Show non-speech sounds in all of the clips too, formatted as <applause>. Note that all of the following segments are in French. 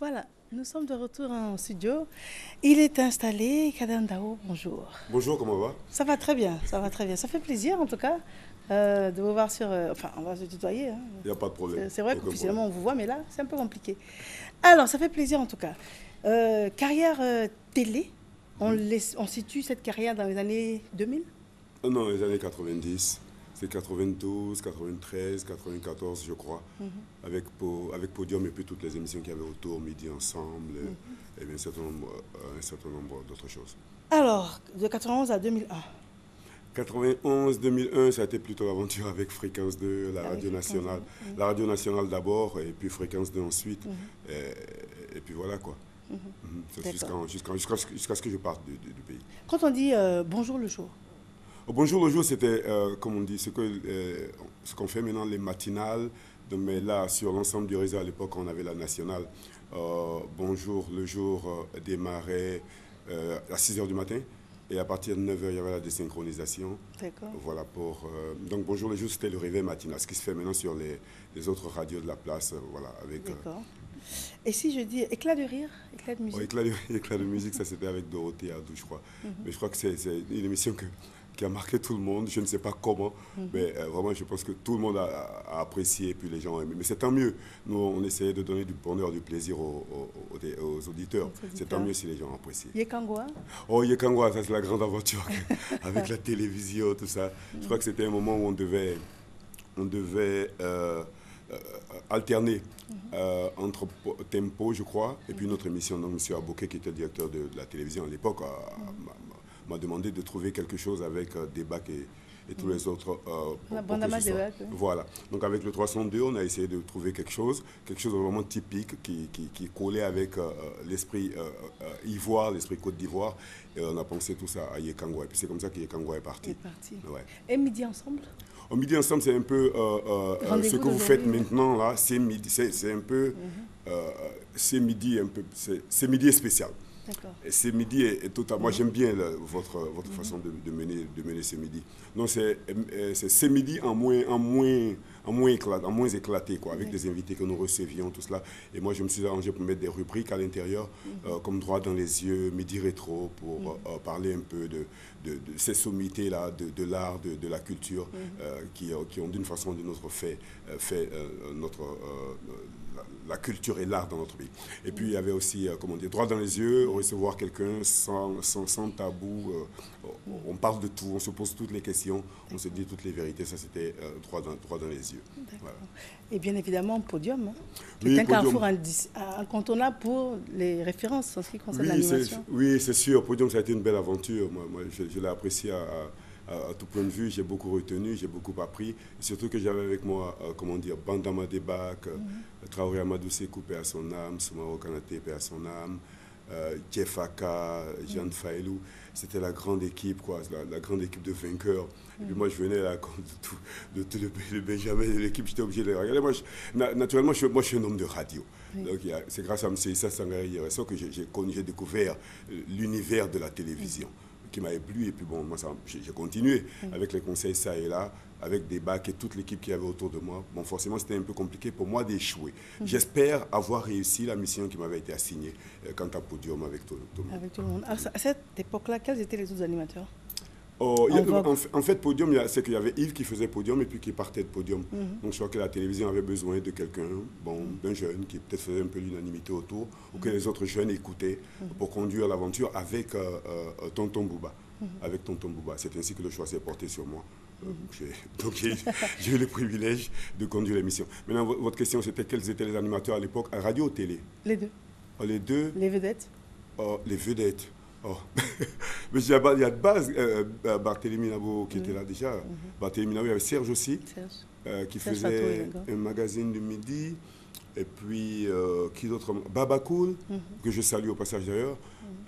Voilà, nous sommes de retour en studio. Il est installé. Kadandao, bonjour. Bonjour, comment va? Ça va très bien, ça va très bien. Ça fait plaisir en tout cas euh, de vous voir sur. euh, enfin, on va se tutoyer. hein. Il n'y a pas de problème. C'est- vrai Aucun qu'officiellement on vous voit, mais là c'est un peu compliqué. Alors, ça fait plaisir en tout cas. Euh, carrière télé, on, on situe cette carrière dans les années 2000 problème. Non, les années 90, c'est 92, 93, 94, je crois, avec, Po- avec Podium et puis toutes les émissions qu'il y avait autour, Midi Ensemble, Mhm. et, et bien un certain nombre, euh, un certain nombre d'autres choses. Alors, de 91 à 2001. 91, 2001, ça a été plutôt l'aventure avec Fréquence 2, la Avec radio nationale. 2. La radio nationale d'abord, et puis Fréquence 2 ensuite. Mhm. Et, et puis voilà quoi. Mhm. Jusqu'à jusqu'à- jusqu'à ce que- jusqu'à ce que je parte du- du- du pays. Quand on dit euh, bonjour le jour, Au Bonjour le jour, c'était, euh, comme on dit, ce euh, ce qu'on fait maintenant, les matinales. Mais là, sur l'ensemble du réseau, à l'époque, on avait la nationale. Euh, Bonjour le jour démarrait à 6 h du matin. Et à partir de 9 h, il y avait la désynchronisation. d'accord Voilà pour, euh, donc, Bonjour le jour, c'était le réveil matinal. Ce qui se fait maintenant sur les, les autres radios de la place. euh, voilà, avec, euh, D'accord. Et si je dis éclat de rire, éclat de Oh, musique? éclat, de, <laughs> éclat de musique, ça c'était avec Dorothée Adou, je crois. Mhm. Mais je crois que c'est une émission que- qui a marqué tout le monde. Je ne sais pas comment, mais euh, vraiment, je pense que tout le monde a, a apprécié et puis les gens ont aimé. Mais c'est tant mieux. Nous, on essayait de donner du bonheur, du plaisir aux, aux- aux- aux auditeurs. C'est tant mieux si les gens ont apprécié. Yekangwa Oh, Yekangwa, ça c'est la grande aventure <laughs> avec la télévision, tout ça. Je crois que c'était un moment où on devait, on devait euh, euh, alterner euh, entre po- Tempo, je crois, et puis notre émission. Donc, M. Abouké, qui était directeur de, de la télévision à l'époque, a- m'a- m'a demandé de trouver quelque chose avec euh, Débac et, et tous les autres. euh, La oui. Voilà. Donc, avec le 302, on a essayé de trouver quelque chose, quelque chose de vraiment typique qui, qui, qui collait avec euh, euh, l'esprit euh, ivoire, l'esprit Côte d'Ivoire. Et on a pensé tout ça à Yekangwa. Et puis, c'est comme ça que Yekangwa est parti. est parti. Ouais. Et midi ensemble? Au midi ensemble, c'est un peu ce que vous faites maintenant là. C'est midi, c'est un peu, euh, c'est midi un peu, c'est c'est midi spécial. D'accord. Et ce midi est, est total. Moi, Mhm. j'aime bien votre, votre façon de, de mener, de mener ce midi. Donc, c'est euh, c'est ce midi en moins, en moins, en moins, éclaté, en moins éclaté, quoi, avec des invités que nous recevions, tout cela. Et moi, je me suis arrangé pour mettre des rubriques à l'intérieur, Mhm. euh, comme Droit dans les yeux, Midi rétro, pour euh, euh, parler un peu de, de, de ces sommités-là, de, de l'art, de, la culture, Mhm. euh, qui, qui ont d'une façon ou d'une autre fait, fait notre, la, la culture et l'art dans notre pays. Et puis, il y avait aussi, comment dire, droit dans les yeux, recevoir quelqu'un sans, sans, sans tabou. on parle de tout, on se pose toutes les questions, on se dit toutes les vérités. Ça, c'était droit, dans, droit dans les yeux. Voilà. Et bien évidemment, Podium, hein, Oui, est un carrefour incontournable pour les références en ce qui concerne Oui, c'est, l'animation. oui, c'est sûr. Podium, ça a été une belle aventure. Moi, moi, je, je l'ai apprécié à, à- à tout point de vue. J'ai beaucoup retenu, j'ai beaucoup appris. Et surtout que j'avais avec moi, euh, comment dire, Bandama Debak, euh, Traoré Amadou Sekou, paix à son âme, Soumaro Kanate, paix à son âme, euh, Jeff Aka, Jeanne Faelou. C'était la grande équipe, quoi, la, la grande équipe de vainqueurs. Et puis moi, je venais là, de tout, de tout le, le Benjamin de l'équipe, j'étais obligé de les regarder. Moi, je- na- naturellement, je, moi, je suis un homme de radio. Donc, c'est grâce à M. Issa Sangari Yereso que j'ai découvert euh, l'univers de la télévision qui m'avait plu. Et puis bon, moi, j'ai, continué avec les conseils ça et là, avec des bacs et toute l'équipe qui avait autour de moi. Bon, forcément, c'était un peu compliqué pour moi d'échouer. J'espère avoir réussi la mission qui m'avait été assignée euh, quant à Podium avec tout, tout le monde. Avec tout le monde. Alors, à cette époque-là, quels étaient les autres animateurs? Oh, a- En fait- Podium, c'est qu'il y avait Yves qui faisait Podium et puis qui partait de Podium. Mhm. Donc je crois que la télévision avait besoin de quelqu'un, bon, d'un jeune qui peut-être faisait un peu l'unanimité autour, ou que les autres jeunes écoutaient pour conduire l'aventure avec euh, euh, Tonton Bouba. Avec Tonton Bouba. C'est ainsi que le choix s'est porté sur moi. Euh, Donc <laughs> <laughs> j'ai eu le privilège de conduire l'émission. Maintenant, vo- votre question, c'était quels étaient les animateurs à l'époque, à radio ou télé? Les deux. Oh, Les deux Les vedettes Oh, les vedettes. Oh. <laughs> Mais il y a de base euh, euh, Barthélémy Nabo qui était là déjà. Barthélémy Nabo, il y avait Serge aussi, euh, qui Serge faisait un magazine du midi. Et puis, euh, qui d'autre? Baba Cool, que je salue au passage d'ailleurs.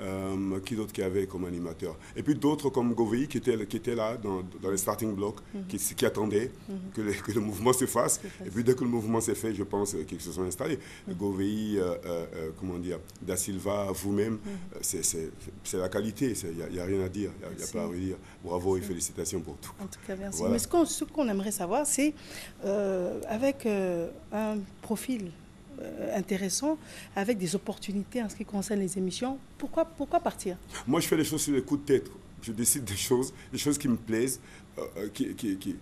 Euh, qui d'autre qui avait comme animateur? Et puis d'autres comme Govei qui était, qui était là dans, dans les starting blocks, qui, qui attendaient que, le, que le mouvement se fasse. Et puis dès que le mouvement s'est fait, je pense euh, qu'ils se sont installés. Govei, euh, comment dire, Da Silva, vous-même, euh, c'est- la qualité, il n'y a, rien à dire, il n'y a, pas à redire. Bravo et félicitations pour tout. En tout cas, merci. Voilà. Mais ce qu'on aimerait savoir, c'est avec un profil intéressant, avec des opportunités en ce qui concerne les émissions. Pourquoi, pourquoi partir? Moi, je fais les choses sur les coups de tête. Je décide des choses, des choses qui me plaisent, euh, qui, qui, qui,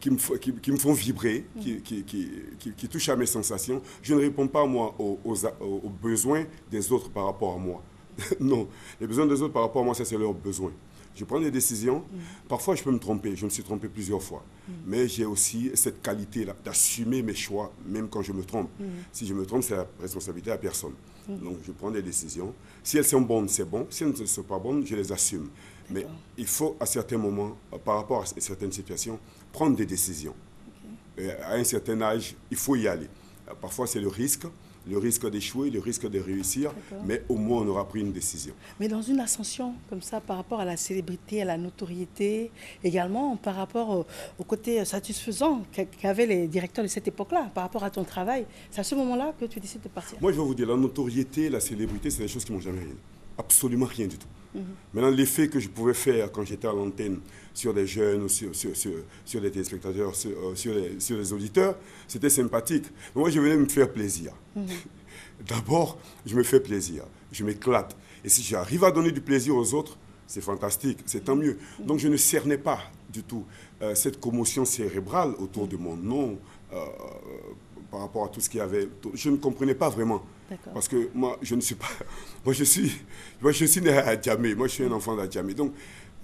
qui, me, qui, me font vibrer, qui, qui, qui, touchent à mes sensations. Je ne réponds pas, moi, aux, aux, aux besoins des autres par rapport à moi. <laughs> non, les besoins des autres par rapport à moi, ça, c'est leurs besoins. Je prends des décisions. Parfois, je peux me tromper. Je me suis trompé plusieurs fois. Mais j'ai aussi cette qualité-là d'assumer mes choix, même quand je me trompe. Si je me trompe, c'est la responsabilité à personne. Donc, je prends des décisions. Si elles sont bonnes, c'est bon. Si elles ne sont pas bonnes, je les assume. Mais il faut, à certains moments, par rapport à certaines situations, prendre des décisions. À un certain âge, il faut y aller. Parfois, c'est le risque le risque d'échouer, le risque de réussir, mais au moins on aura pris une décision. Mais dans une ascension comme ça, par rapport à la célébrité, à la notoriété, également par rapport au, côté satisfaisant qu'avaient les directeurs de cette époque-là, par rapport à ton travail, c'est à ce moment-là que tu décides de partir Moi, je vais vous dire, la notoriété, la célébrité, c'est des choses qui m'ont jamais rien. Absolument rien du tout. Mhm. Maintenant, l'effet que je pouvais faire quand j'étais à l'antenne sur des jeunes ou sur, sur, sur, des téléspectateurs, sur, euh, les, sur les auditeurs, c'était sympathique. moi, je venais me faire plaisir. Mhm. <laughs> D'abord, je me fais plaisir, je m'éclate. Et si j'arrive à donner du plaisir aux autres, c'est fantastique, c'est tant mieux. Mhm. Donc, je ne cernais pas du tout euh, cette commotion cérébrale autour de mon nom euh, par rapport à tout ce qu'il y avait. Je ne comprenais pas vraiment. Parce que moi, je ne suis pas. <laughs> Moi, je suis, moi, je suis né à Djamé. Moi, je suis un enfant d'Adjamé. Donc,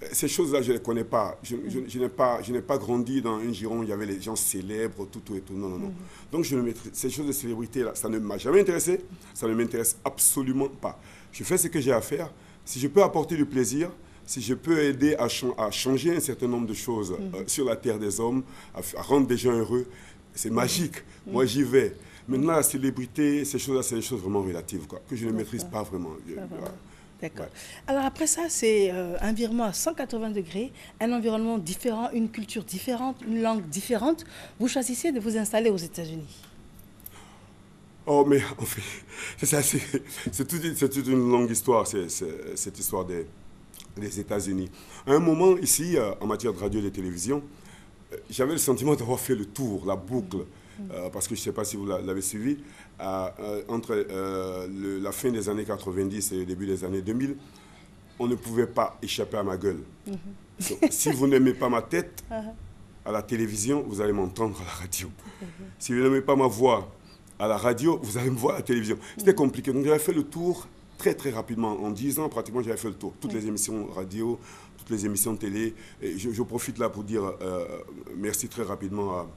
euh, ces choses-là, je ne les connais pas. Je, je, n'ai pas, je n'ai pas grandi dans un giron où il y avait les gens célèbres, tout, tout et tout. Non, non, non. Mhm. Donc, je ne maîtrise, ces choses de célébrité-là, ça ne m'a jamais intéressé. Ça ne m'intéresse absolument pas. Je fais ce que j'ai à faire. Si je peux apporter du plaisir, si je peux aider à, à changer un certain nombre de choses mhm. euh, sur la terre des hommes, à, à rendre des gens heureux, c'est magique. Moi, j'y vais. Maintenant, la célébrité, ces choses-là, c'est des choses vraiment relatives, quoi, que je ne maîtrise pas vraiment. D'accord. Alors après ça, c'est euh, un virement à 180 degrés, un environnement différent, une culture différente, une langue différente. Vous choisissez de vous installer aux États-Unis. Oh, mais <laughs> en fait, c'est toute, une longue histoire, cette histoire des, des États-Unis. À un moment, ici, euh, en matière de radio et de télévision, j'avais le sentiment d'avoir fait le tour, la boucle. Euh, parce que je ne sais pas si vous l'avez suivi, euh, entre euh, la fin des années 90 et le début des années 2000, on ne pouvait pas échapper à ma gueule. Mhm. si vous n'aimez pas ma tête <laughs> uh-huh. à la télévision, vous allez m'entendre à la radio. Si vous n'aimez pas ma voix à la radio, vous allez me voir à la télévision. C'était mhm. compliqué. Donc j'avais fait le tour très très rapidement. En 10 ans, pratiquement, j'avais fait le tour. Toutes les émissions radio, toutes les émissions de télé. Et je, profite là pour dire merci très rapidement à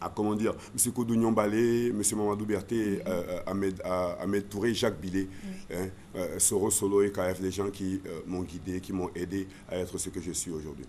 à comment dire, M. Kodounion Balé, M. Mamadou Berté, euh, euh, Ahmed, Touré, Jacques Billet, hein, euh, Soro Solo et KF, des gens qui m'ont guidé, qui m'ont aidé à être ce que je suis aujourd'hui.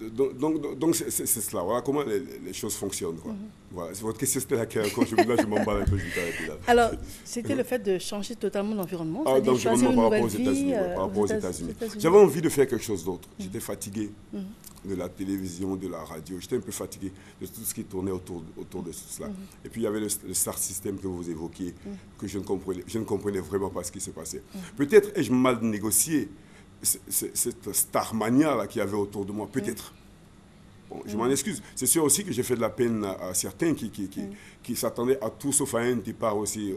Donc, donc, c'est cela. Voilà comment les, choses fonctionnent. Quoi. Mm-hmm. voilà. Votre question, c'était laquelle Quand je, là, je m'emballe un peu, je là. Alors, c'était le fait de changer totalement d'environnement Ah, d'environnement par rapport aux États-Unis. aux États-Unis. J'avais envie de faire quelque chose d'autre. J'étais fatigué. Mm-hmm de la télévision, de la radio. J'étais un peu fatigué de tout ce qui tournait autour, autour de cela. Mhm. Et puis il y avait le, star system que vous évoquiez, que je ne, comprenais, je ne comprenais vraiment pas ce qui se passait. Peut-être ai-je mal négocié cette starmania là qu'il y avait autour de moi, peut-être je m'en excuse. C'est sûr aussi que j'ai fait de la peine à, certains qui, qui, qui, qui s'attendaient à tout sauf à un départ aussi,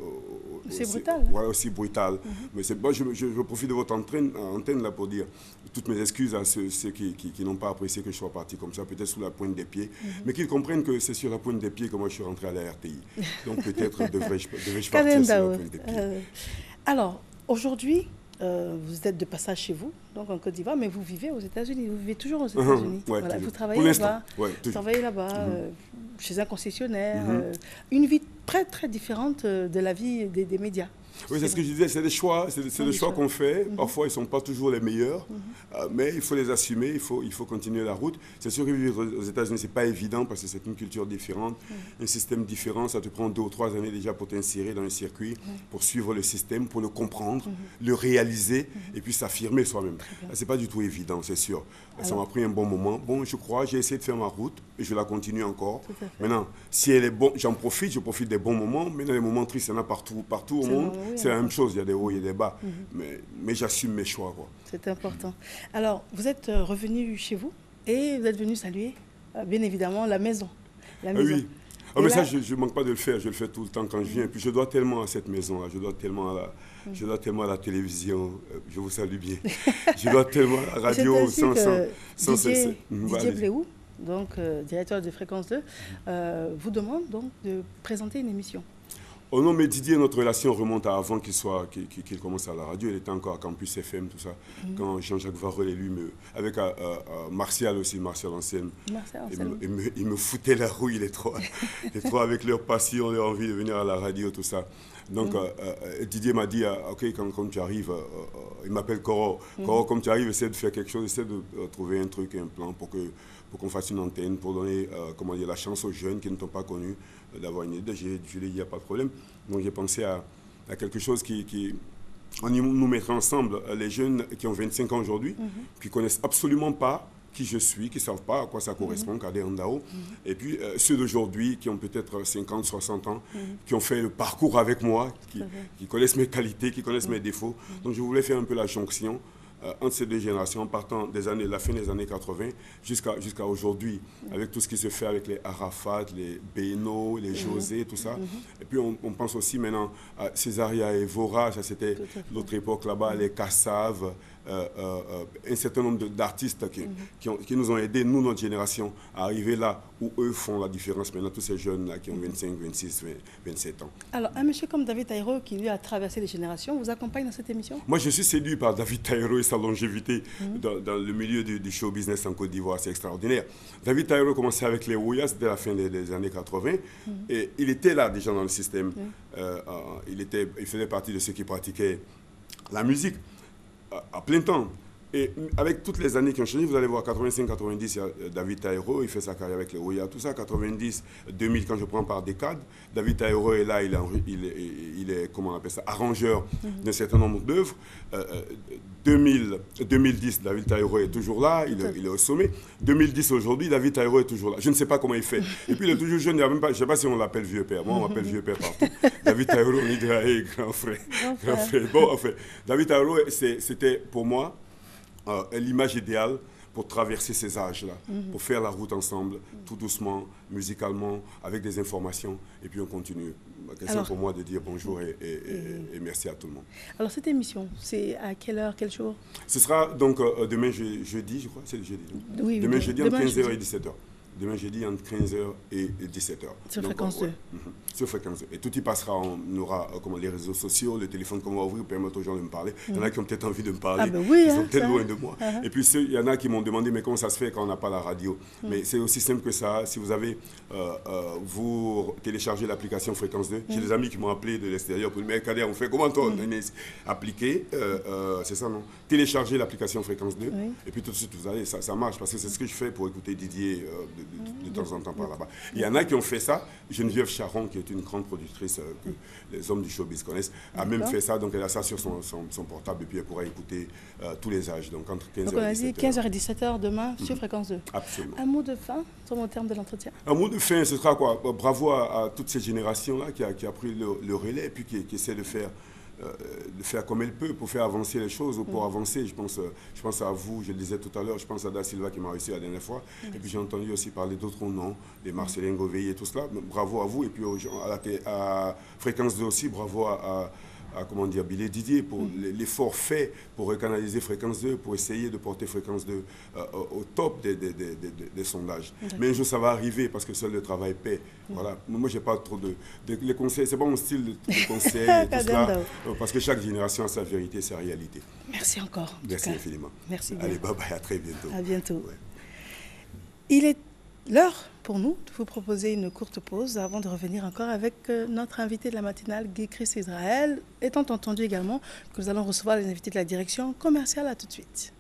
aussi, brutal. Voilà, aussi brutal. Mhm. Mais c'est bon, je, je, profite de votre antenne, antenne là pour dire toutes mes excuses à ceux, qui, qui, n'ont pas apprécié que je sois parti comme ça, peut-être sous la pointe des pieds, mhm. mais qu'ils comprennent que c'est sur la pointe des pieds que moi je suis rentré à la RTI. <laughs> Donc peut-être devrais-je partir sur la pointe des pieds. Euh, alors, aujourd'hui, euh, vous êtes de passage chez vous, donc en Côte d'Ivoire, mais vous vivez aux États-Unis. Vous vivez toujours aux uh-huh. États-Unis. vous travaillez là-bas. vous travaillez là-bas, euh, chez un concessionnaire. Mm-hmm. Euh, une vie très, très différente de la vie des médias. Oui, c'est ce que je disais, c'est des choix, c'est des, choix, qu'on fait. Mhm. Parfois, ils ne sont pas toujours les meilleurs, mhm. euh, mais il faut les assumer, il faut, il faut continuer la route. C'est sûr que vivre aux États-Unis, ce n'est pas évident parce que c'est une culture différente, mhm. un système différent. Ça te prend deux ou trois années déjà pour t'insérer dans un circuit, pour suivre le système, pour le comprendre, le réaliser et puis s'affirmer soi-même. Ce n'est pas du tout évident, c'est sûr. Ça m'a pris un bon moment. Bon, je crois, j'ai essayé de faire ma route et je la continue encore. Maintenant, si elle est bonne, j'en profite, je profite des bons moments. Mais dans les moments tristes, il y en a partout, partout au monde. C'est la même chose, il y a des hauts, il y a des bas. Mhm. Mais, mais j'assume mes choix. C'est important. Alors, vous êtes euh, revenu chez vous et vous êtes venu saluer, euh, bien évidemment, la maison. La maison. Oui. Oh, mais ça, je ne manque pas de le faire. Je le fais tout le temps quand je viens. Et puis, je dois tellement à cette maison-là. Je dois tellement à la, mm. je dois tellement à la télévision. Euh, je vous salue bien. <laughs> je dois tellement à la radio. sans, sans, sans, Didier, Didier Bléou, donc euh, directeur de Fréquence 2, euh, vous demande donc de présenter une émission. Oh non, mais Didier, notre relation remonte à avant qu'il soit, qu'il commence à la radio. Il était encore à Campus FM, tout ça. Mhm. Quand Jean-Jacques Varel et lui, me, avec euh, euh, euh, Martial aussi, Martial Ancienne, il, me, il me foutait la rouille, les trois. <laughs> les trois avec leur passion, leur envie de venir à la radio, tout ça. Donc mhm. Didier m'a dit, ok, quand, tu arrives, il m'appelle Coro. Mhm. Coro, comme tu arrives, essaie de faire quelque chose, essaie de trouver un truc, un plan pour que pour qu'on fasse une antenne, pour donner comment dire, la chance aux jeunes qui ne t'ont pas connu d'avoir une idée. Je lui ai dit, il n'y a pas de problème. Donc j'ai pensé à, quelque chose qui, qui on nous mettrait ensemble, les jeunes qui ont 25 ans aujourd'hui, mhm. qui connaissent absolument pas qui je suis, qui ne savent pas à quoi ça correspond, mmh. Andao, mhm. et puis euh, ceux d'aujourd'hui qui ont peut-être 50, 60 ans, mhm. qui ont fait le parcours avec moi, qui, qui connaissent mes qualités, qui connaissent mes défauts. Donc je voulais faire un peu la jonction euh, entre ces deux générations, partant des années, la fin des années 80 jusqu'à jusqu'à aujourd'hui, avec tout ce qui se fait avec les Arafat, les Beno, les mhm. José, tout ça. Mhm. Et puis on, pense aussi maintenant à Césaria et Vora, ça c'était l'autre époque là-bas, les Cassaves, euh, euh, un certain nombre d'artistes qui, mhm. qui, nous ont aidés, nous, notre génération, à arriver là où eux font la différence maintenant, tous ces jeunes-là qui ont 25, 26, 27 ans. Alors, un monsieur comme David Taïro, qui lui a traversé les générations, vous accompagne dans cette émission? Moi, je suis séduit par David Taïro et sa longévité mhm. dans, le milieu du, show business en Côte d'Ivoire. C'est extraordinaire. David Taïro commençait avec les Ouya, c'était la fin des, années 80, mhm. et il était là déjà dans le système. Euh, il, était, il faisait partie de ceux qui pratiquaient la musique à, plein temps. Et avec toutes les années qui ont changé, vous allez voir, 85-90, il y a euh, David Taïro, il fait sa carrière avec les Ouya, tout ça. 90, 2000, quand je prends par décade, David Taïro est là, il est, il est, comment on appelle ça, arrangeur mhm. d'un certain nombre d'œuvres. 2000, euh, 2010, euh, David Taïro est toujours là, il, est, au sommet. 2010, aujourd'hui, David Taïro est toujours là. Je ne sais pas comment il fait. Et puis, il est toujours jeune, il a même pas, je ne sais pas si on l'appelle vieux père. Moi, on m'appelle vieux père partout. <laughs> David Taïro, on dit, grand frère. Grand frère. Bon, enfin, David Taïro, c'était pour moi, l'image idéale pour traverser ces âges-là, pour faire la route ensemble, tout doucement, musicalement, avec des informations, et puis on continue. La question pour moi de dire bonjour et, merci à tout le monde. Alors cette émission, c'est à quelle heure, quel jour? Ce sera donc euh, demain jeudi, je crois, c'est le jeudi. Oui, demain jeudi entre 15h et 17h. Demain jeudi entre 15h et 17h. Sur fréquence 2 mhm. Sur fréquence 2. Et tout y passera, on aura euh, comment, les réseaux sociaux, le téléphone qu'on va ouvrir pour permettre aux gens de me parler. Il y en a qui ont peut-être envie de me parler. Ah ben oui, Ils sont hein, peut-être loin de moi. Uh-huh. Et puis il y en a qui m'ont demandé, mais comment ça se fait quand on n'a pas la radio? Mm. Mais c'est aussi simple que ça. Si vous avez, euh, euh, vous téléchargez l'application Fréquence 2, j'ai des amis qui m'ont appelé de l'extérieur pour me dire, mais on fait comment toi? Appliquer, c'est ça non? Télécharger l'application Fréquence 2. Et puis tout de suite, vous allez, ça, ça marche. Parce que c'est ce que je fais pour écouter Didier de, temps en temps par là-bas. Il y en a qui ont fait ça. Geneviève Charon, qui est une grande productrice euh, que les hommes du showbiz connaissent, a même fait ça. Donc elle a ça sur son, son, portable et puis elle pourra écouter euh, tous les âges. Donc entre 15h on a dit 15h et 17h demain sur mhm. Fréquence 2. Absolument. Un mot de fin sur mon terme de l'entretien? Un mot de fin, ce sera quoi? Bravo à, toute cette génération-là qui a, qui a, pris le, relais et puis qui, qui essaie de faire de faire comme elle peut pour faire avancer les choses ou pour mm. avancer. Je pense, euh, je pense à vous, je le disais tout à l'heure, je pense à Da Silva qui m'a réussi la dernière fois. Et puis j'ai entendu aussi parler d'autres noms, les Marcelin Gauveil et tout cela. Bravo à vous. Et puis à, la, à Fréquence 2 aussi, bravo à à comment dire, Billy Didier pour mm. l'effort fait pour recanaliser Fréquence 2, pour essayer de porter Fréquence 2 euh, au top des, des, des, des sondages. Mais un jour, ça va arriver parce que seul le travail paie. Mm. Voilà. Moi, j'ai pas trop de, les conseils. C'est pas mon style de, <laughs> conseil tout cela, euh, parce que chaque génération a sa vérité, sa réalité. Merci encore. Merci infiniment. Merci. Allez, bye bye, à très bientôt. À bientôt. Il est l'heure pour nous de vous proposer une courte pause avant de revenir encore avec euh, notre invité de la matinale, Guy Chris Israël, étant entendu également que nous allons recevoir les invités de la direction commerciale. À tout de suite.